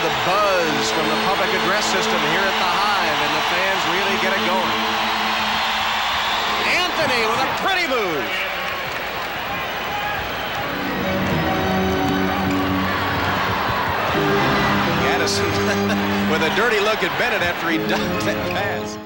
The buzz from the public address system here at the Hive, and the fans really get it going. Anthony with a pretty move. Addison with a dirty look at Bennett after he dunked that pass.